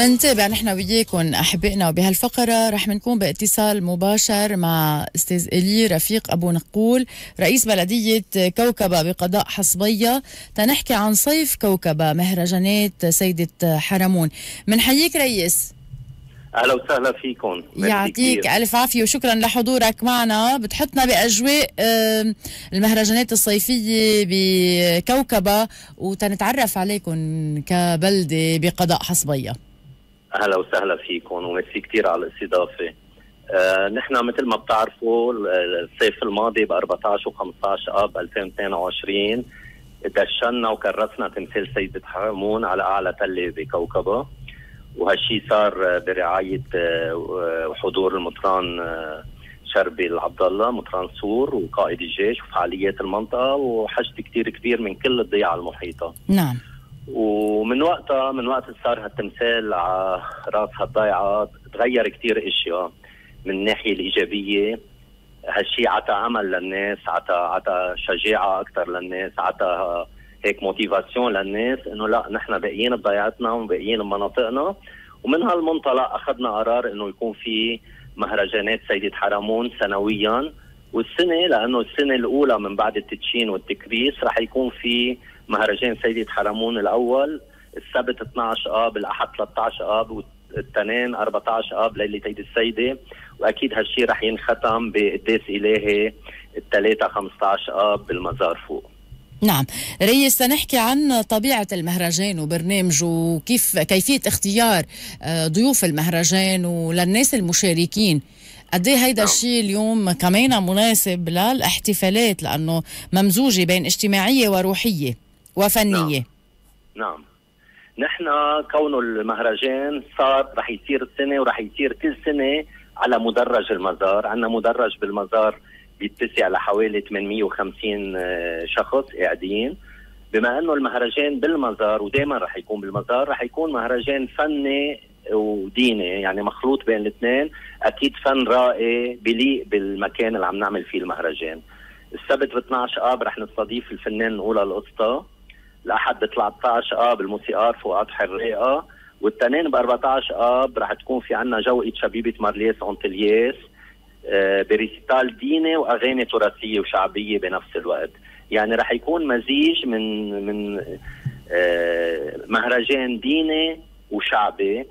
منتابع نحن وياكم أحبائنا وبهالفقرة رح نكون باتصال مباشر مع أستاذ إلي رفيق أبو نقول رئيس بلدية كوكبة بقضاء حصبية. تنحكي عن صيف كوكبة مهرجانات سيدة حرمون. منحييك رئيس. أهلا وسهلا فيكم. يعطيك ألف عافية وشكرا لحضورك معنا. بتحطنا بأجواء المهرجانات الصيفية بكوكبة وتنتعرف عليكم كبلدة بقضاء حصبية. أهلا وسهلا فيكم وميرسي كثير على الاستضافة آه نحن مثل ما بتعرفوا الصيف الماضي ب 14 و 15 اب 2022 دشنا وكرسنا تمثال سيدة حرمون على أعلى تلة بكوكبه وهالشيء صار برعاية وحضور المطران شربي العبد الله مطران سور وقائد الجيش وفعاليات المنطقة وحشد كثير كبير من كل الضيعه المحيطة. نعم. ومن وقتها من وقت صار هالتمثال على رأس هالضيعة تغير كثير إشياء من الناحية الإيجابية. هالشيء عطى أمل للناس عطى عطى شجاعة أكثر للناس عطى هيك موتيفاسيون للناس إنه لا نحن باقيين بضيعتنا وباقيين بمناطقنا. ومن هالمنطلق أخذنا قرار إنه يكون في مهرجانات سيدة حرمون سنويا. والسنة لأنه السنة الأولى من بعد التدشين والتكريس رح يكون في مهرجان سيدة حرمون الأول السبت 12 آب الأحد 13 آب والتنين 14 آب ليلة عيد السيدة. وأكيد هالشيء رح ينختم بقداس إلهي الثلاثة 15 آب بالمزار فوق. نعم. ريس سنحكي عن طبيعة المهرجان وبرنامجه وكيف كيفية اختيار ضيوف المهرجان وللناس المشاركين. قد إيه هيدا نعم. الشيء اليوم كمان مناسب للاحتفالات لأنه ممزوجة بين اجتماعية وروحية. وفنية. نعم, نعم. نحن كونه المهرجان صار رح يصير السنة ورح يصير كل سنة على مدرج المزار. عندنا مدرج بالمزار بيتسع لحوالي 850 شخص قاعدين. بما إنه المهرجان بالمزار ودائما رح يكون بالمزار رح يكون مهرجان فني وديني يعني مخلوط بين الاثنين. أكيد فن رائع بليق بالمكان اللي عم نعمل فيه المهرجان. السبت ب 12 آب رح نستضيف الفنان الاولى القسطى الاحد ب 13 آب الموسيقار فؤاد حريقه والتنين ب 14 آب رح تكون في عنا جوقه شبيبه مار الياس أنطلياس ب récital ديني وأغاني تراثية وشعبية بنفس الوقت. يعني رح يكون مزيج من من مهرجان ديني وشعبي.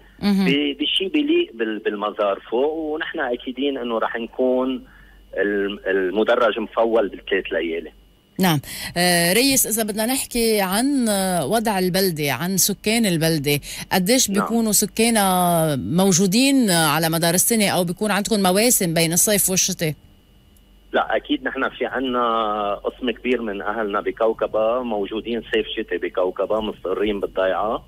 بشيء بيليق بالمزار فوق ونحن أكيدين إنه رح نكون المدرج مفول بالثلاث ليالي. نعم. آه ريس إذا بدنا نحكي عن وضع البلدة عن سكان البلدة قديش بيكونوا نعم. سكانها موجودين على مدار السنة أو بيكون عندكم مواسم بين الصيف والشتاء؟ لا أكيد نحن في عنا قسم كبير من أهلنا بكوكبة موجودين صيف شتاء بكوكبة مستقرين بالضيعة.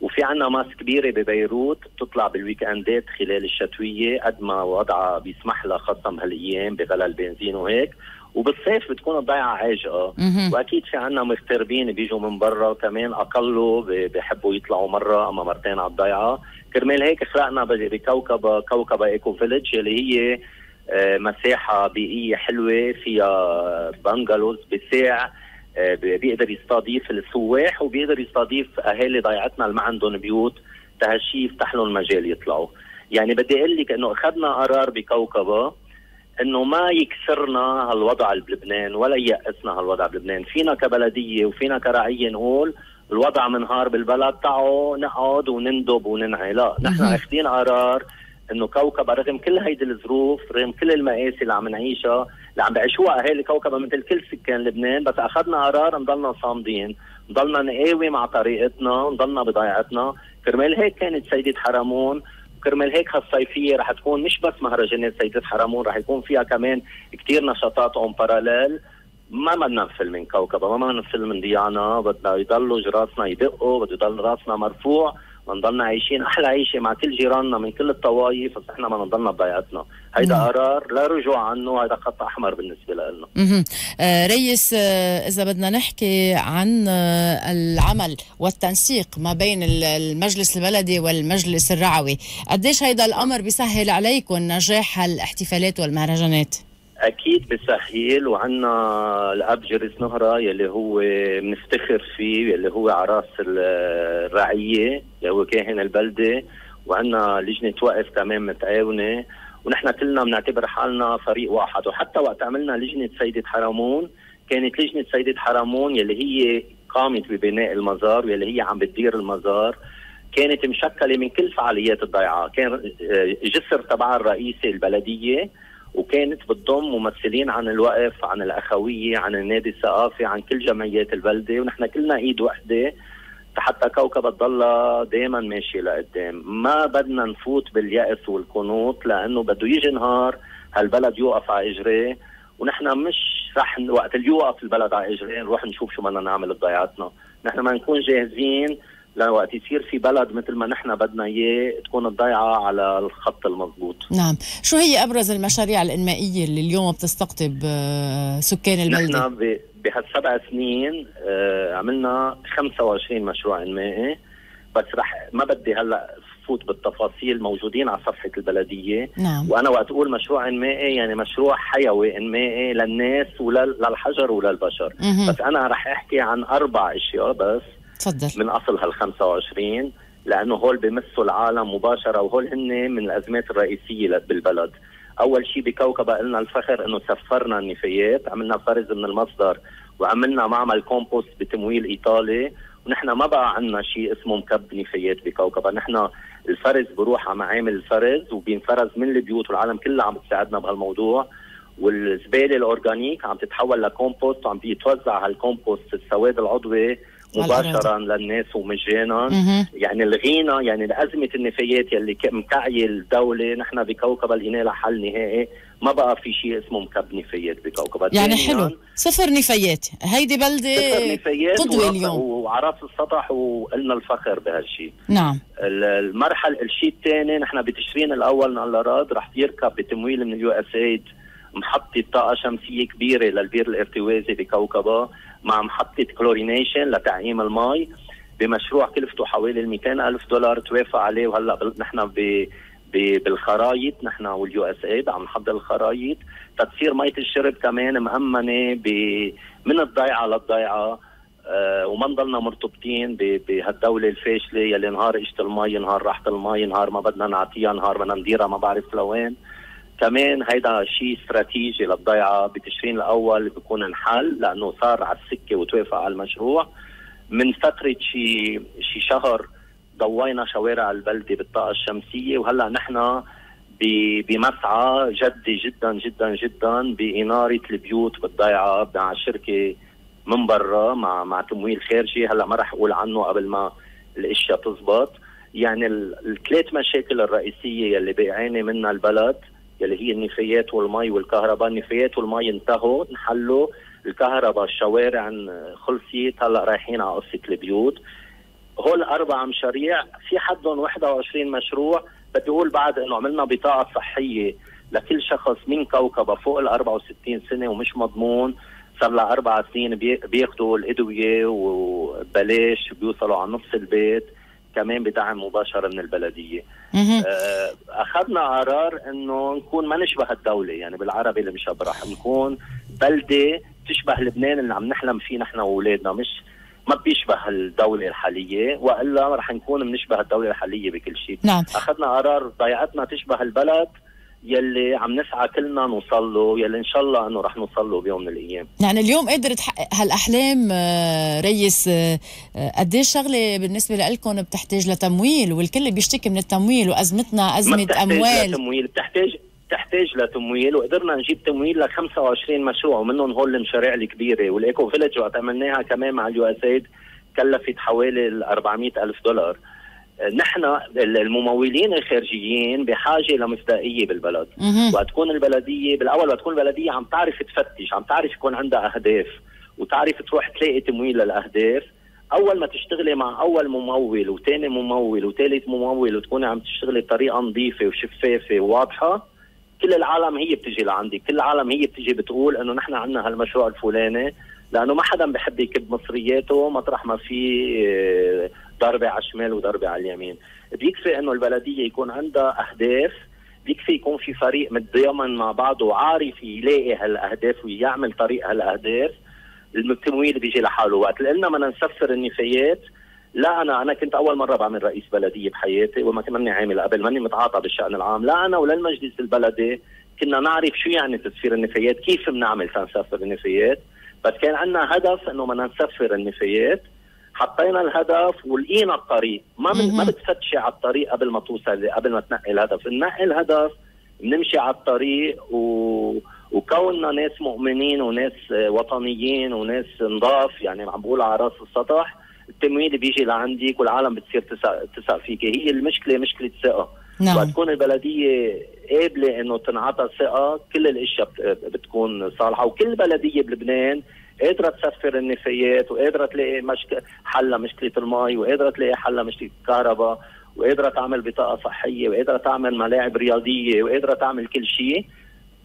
وفي عنا masse كبيرة ببيروت بتطلع بال weekend ات خلال الشتوية قد ما وضعها بيسمح لها خاصة بهالأيام بغلى البنزين وهيك. وبالصيف بتكون الضيعة عاجقه وأكيد في عنا مغتربين بيجوا من برا كمان اقله بحبوا يطلعوا مرة أما مرتين على الضيعة. كرمال هيك خلقنا بكوكبه كوكبة إيكو فيلج اللي هي مساحة بيئية حلوة فيها بنجلوز بساع بيقدر يستضيف السواح وبيقدر يستضيف أهالي ضيعتنا اللي ما عندهم بيوت تهالشي يفتح لهم مجال يطلعوا. يعني بدي أقول لك إنه أخذنا قرار بكوكبة إنه ما يكسرنا هالوضع بلبنان ولا ييأسنا هالوضع بلبنان. فينا كبلدية وفينا كرعية نقول الوضع منهار بالبلد تعوا نقعد ونندب وننعي لا نحن أخذين قرار إنه كوكب رغم كل هيدي الظروف رغم كل المآسي اللي عم نعيشها اللي عم بيعيشوها أهالي كوكبه مثل كل سكان لبنان بس أخذنا قرار نضلنا صامدين. نضلنا نقاوم مع طريقتنا نضلنا بضيعتنا. كرمال هيك كانت سيدة حرمون كرمال هيك هالصيفية رح تكون مش بس مهرجانات سيدة حرمون رح يكون فيها كمان كتير نشاطات en parallèle ما بدنا نفل من كوكبة ما بدنا نفل من ضيعنا بدنا يضلوا جراسنا يدقوا بده يضل راسنا مرفوع. ونضلنا عايشين. أحلى عيشة مع كل جيراننا من كل الطوائف بس إحنا ما نضلنا بضيعتنا. هيدا قرار لا رجوع عنه هيدا خط أحمر بالنسبة لنا. آه ريس آه إذا بدنا نحكي عن آه العمل والتنسيق ما بين المجلس البلدي والمجلس الرعوي قديش هيدا الأمر بيسهل عليكم نجاح الاحتفالات والمهرجانات؟ أكيد بسهيل وعندنا الأب جريس نهرة يلي هو بنفتخر فيه يلي هو عراس الرعية اللي هو كاهن البلدة. وعندنا لجنة وقف كمان متعاونة. ونحن كلنا بنعتبر حالنا فريق واحد. وحتى وقت عملنا لجنة سيدة حرمون كانت لجنة سيدة حرمون يلي هي قامت ببناء المزار واللي هي عم بتدير المزار. كانت مشكلة من كل فعاليات الضيعة. كان آه، جسر تبعها الرئيسي البلدية. وكانت بتضم ممثلين عن الوقف عن الأخوية عن النادي الثقافي عن كل جمعيات البلدة ونحن كلنا إيد وحدة حتى كوكب تضل دائما ماشي لقدام. ما بدنا نفوت باليأس والقنوط لأنه بده يجي نهار هالبلد يوقف على اجريه ونحن مش رح وقت اللي يوقف البلد على اجريه نروح نشوف شو بدنا نعمل بضيعتنا. نحن ما نكون جاهزين لوقت يصير في بلد مثل ما نحن بدنا إياه تكون الضيعة على الخط المضبوط. نعم. شو هي أبرز المشاريع الإنمائية اللي اليوم بتستقطب آه، سكان البلدة؟ نحن بهالسبع سنين آه، عملنا 25 مشروع إنمائي. بس رح ما بدي هلأ فوت بالتفاصيل موجودين على صفحة البلدية. نعم. وأنا وقت أقول مشروع إنمائي يعني مشروع حيوي إنمائي للناس وللحجر وللبشر. مه. بس أنا رح أحكي عن أربع أشياء بس. تفضل. من أصل هال 25 لأنه هول بيمسوا العالم مباشرة وهول هن من الأزمات الرئيسية بالبلد. أول شيء بكوكبه قلنا الفخر إنه سفرنا النفايات عملنا فرز من المصدر وعملنا معمل كومبوست بتمويل إيطالي ونحن ما بقى عندنا شيء اسمه مكب نفايات بكوكبه نحن الفرز بروح على معامل الفرز وبينفرز من البيوت والعالم كلها عم بتساعدنا بهالموضوع. والزبالة ال organic عم تتحول لكومبوست وعم بيتوزع هالكومبوست السواد العضوي مباشرا للناس ومجانا. يعني الغينا يعني ازمه النفايات يلي مكعيه الدولة. نحن بكوكب لقينا لها حل نهائي. ما بقى في شيء اسمه مكب نفايات بكوكب يعني حلو. صفر نفايات. هيدي بلدة صفر نفايات اليوم. وعراس السطح وقلنا الفخر بهالشيء نعم. المرحله الشيء الثاني نحن بتشرين الأول من الاراض رح يركب بتمويل من ال USAID محطة طاقة شمسية كبيرة للبير الارتوازي بكوكبة. مع محطة chlorination لتعقيم المي بمشروع كلفته حوالي ال 200 ألف دولار توافق عليه. وهلأ نحن ب بالخرايط نحن وال USAID عم نحضر الخرايط. تتصير مية الشرب كمان مأمنة من الضيعة للضيعة. أه وما نضلنا مرتبطين بهالدولة الفاشلة يلي نهار إجت المي نهار راحت المي نهار ما بدنا نعطيها نهار بدنا نديرها ما بعرف لوين. كمان هيدا شيء استراتيجي للضيعة بتشرين الأول بيكون انحل لأنه صار على السكة وتوافق على المشروع. من فترة شي شي شهر ضوينا شوارع البلدة بالطاقة الشمسية وهلأ نحن بمسعى جدي جدا جدا جدا بإنارة البيوت بالضيعة مع شركة من برا مع مع تمويل خارجي. هلأ ما رح أقول عنه قبل ما الأشياء تزبط. يعني الثلاث مشاكل الرئيسية يلي بيعاني منها البلد يلي هي النفايات والمي والكهرباء. النفايات والمي انتهوا انحلوا. الكهرباء الشوارع خلصت. هلا رايحين على قصة البيوت. هول أربع مشاريع. في حدهم 21 مشروع. بدي أقول بعد إنه عملنا بطاقة صحية لكل شخص من كوكبه فوق ال 64 سنة ومش مضمون. صار لها أربع سنين بياخذوا الأدوية وبلاش بيوصلوا على نص البيت. كمان بدعم مباشر من البلدية. آه، أخذنا قرار إنه نكون ما نشبه الدولة يعني بالعربي المشبرح نكون بلدة تشبه لبنان اللي عم نحلم فيه نحن وأولادنا مش ما بيشبه الدولة الحالية وإلا رح نكون بنشبه الدولة الحالية بكل شيء. نعم. أخذنا قرار ضيعتنا تشبه البلد يلي عم نسعى كلنا نوصل له يلي إن شاء الله إنه رح نوصل له بيوم من الأيام. يعني اليوم قدر تحقق هالأحلام آه، ريس آه، آه، قديش شغلة بالنسبة لكم بتحتاج لتمويل والكل بيشتكي من التمويل وأزمتنا أزمة ما أموال. لتمويل بتحتاج تحتاج لتمويل وقدرنا نجيب تمويل ل 25 مشروع ومنهم هول المشاريع الكبيرة وال eco village وقت عملناها كمان مع ال USAID كلفت حوالي 400 ألف دولار. نحن الممولين الخارجيين بحاجة لمصداقيه بالبلد. وقت تكون البلدية بالاول وقت تكون البلدية عم تعرف تفتش عم تعرف يكون عندها أهداف وتعرف تروح تلاقي تمويل للأهداف. أول ما تشتغلي مع أول ممول وثاني ممول وثالث ممول وتكوني عم تشتغلي بطريقة نظيفة وشفافة وواضحة كل العالم هي بتجي لعندي كل العالم هي بتجي بتقول إنه نحن عندنا هالمشروع الفلاني لأنه ما حدا بحب يكب مصرياته مطرح ما في ضربة على الشمال وضربة على اليمين. بيكفي إنه البلدية يكون عندها أهداف بيكفي يكون في فريق متضامن مع بعضه وعارف يلاقي هالأهداف ويعمل طريق هالأهداف التمويل بيجي لحاله وقت. لنا بدنا نسفر النفايات. لا أنا أنا كنت أول مرة بعمل رئيس بلدية بحياتي وما كنت عامل قبل ماني متعاطى بالشأن العام. لا أنا ولا المجلس البلدي كنا نعرف شو يعني تسفير النفايات كيف بنعمل تنسفر النفايات. بس كان عندنا هدف إنه بدنا نسفر النفايات. حطينا الهدف ولقينا الطريق. ما من ما بتفتشي على الطريق قبل ما توصل قبل ما تنقي الهدف. ننقي الهدف بنمشي على الطريق و... وكوننا ناس مؤمنين وناس وطنيين وناس نضاف يعني عم بقول على رأس السطح التمويل بيجي لعندك والعالم بتصير تثق تثق فيك. هي المشكلة مشكلة ثقة. نعم. وقت تكون البلدية قابلة إنه تنعطى ثقة كل الأشياء بتكون صالحة وكل بلديه بلبنان قادرة تسفر النفايات وقادرة تلاقي مشك... حل لمشكله المي وقادرة تلاقي حل لمشكله الكهرباء وقادرة تعمل بطاقة صحية وقادرة تعمل ملاعب رياضية وقادرة تعمل كل شيء.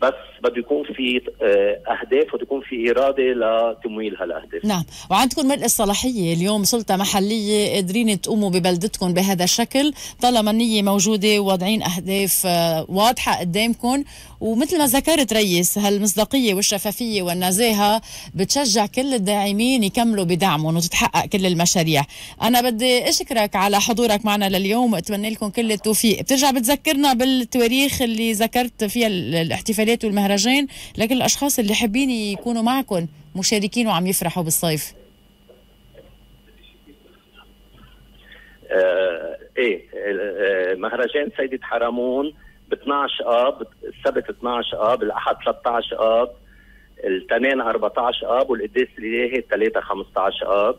بس بده يكون في آه، أهداف وبده يكون في إرادة لتمويل هالأهداف. نعم. وعندكم ملء الصلاحية اليوم سلطة محلية قادرين تقوموا ببلدتكم بهذا الشكل طالما النية موجودة وواضعين أهداف آه، واضحة قدامكم. ومثل ما ذكرت ريس هالمصداقية والشفافية والنزاهة بتشجع كل الداعمين يكملوا بدعمهم وتتحقق كل المشاريع. أنا بدي أشكرك على حضورك معنا لليوم وأتمنى لكم كل التوفيق. بترجع بتذكرنا بالتواريخ اللي ذكرت فيها الاحتفالات والمهرجان لكل الأشخاص اللي حابين يكونوا معكم مشاركين وعم يفرحوا بالصيف. آه إيه آه مهرجان سيدة حرمون ب 12 آب السبت 12 آب الأحد 13 آب الاثنين 14 آب والقداس الإلهي الثلاثة 15 آب.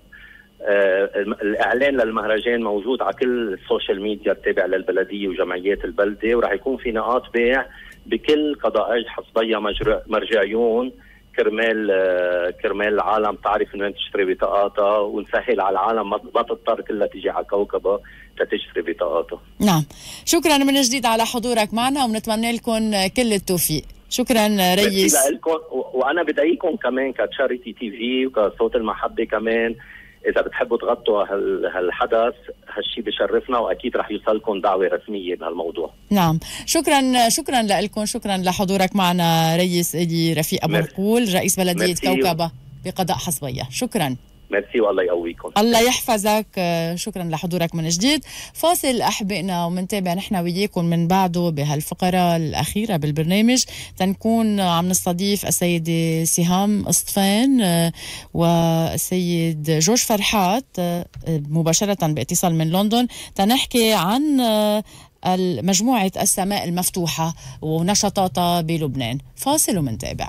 آه الإعلان للمهرجان موجود على كل ال social media التابع للبلدية وجمعيات البلدة وراح يكون في نقاط بيع بكل قضائي حاصبيا مرجعيون كرمال آه كرمال العالم. تعرف إنه تشتري بطاقاتها ونسهل على العالم. ما تضطر كلها تيجي على كوكبها لتشتري بطاقاتها. نعم، شكرا من جديد على حضورك معنا وبنتمنى لكم كل التوفيق. شكرا ريس. لكم وأنا بدعيكم كمان كتشاريتي تي في وكصوت المحبة كمان. إذا بتحبوا تغطوا هالحدث هالشيء بشرفنا وأكيد رح يوصلكم دعوة رسمية بهالموضوع. نعم. شكرا شكرا لكم شكرا لحضورك معنا رئيس الي رفيق أبو القول رئيس بلدية كوكبة بقضاء حصبية. شكرا. ميرسي والله يقويكم. الله يحفظك. شكرا لحضورك من جديد. فاصل أحبائنا ومنتابع نحن وياكم من بعده بهالفقرة الأخيرة بالبرنامج. تنكون عم نستضيف السيده سهام اسطفان والسيد جورج فرحات مباشرة باتصال من لندن. تنحكي عن مجموعة السماء المفتوحة ونشاطاتها بلبنان. فاصل ومنتابع.